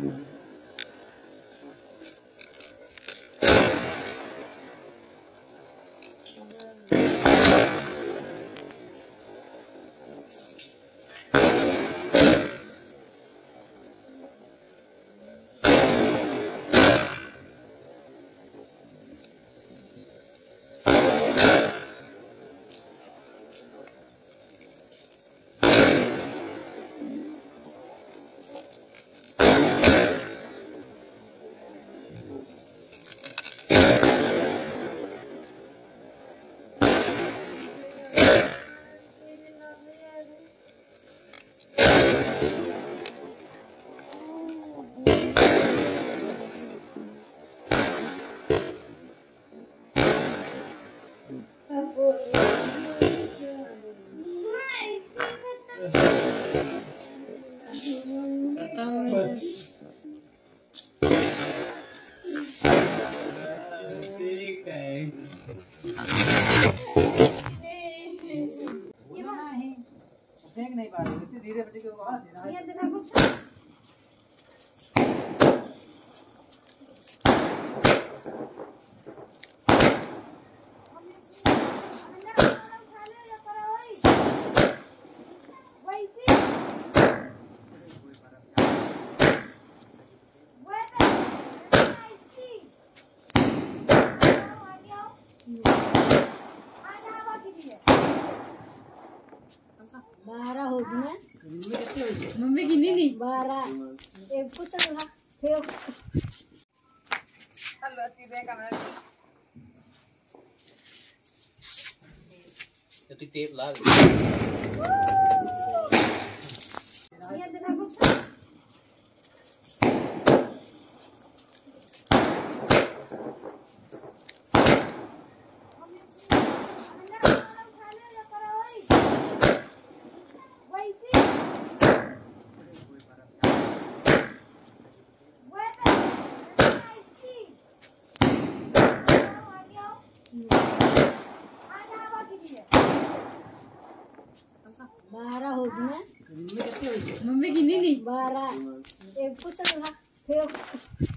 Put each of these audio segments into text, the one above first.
Mm-hmm. ठीक है फेंक नहीं पा रही इतनी धीरे बच्चे को कहा देना ये देखा कुछ बारह हो गए मम्मी गिनी नहीं। बारह। एक पुत्र फिर तो तू टेप लाग ये देखा बारह हो गए मम्मी गिनी नहीं। बारह। एक पूछ रहा फिर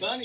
何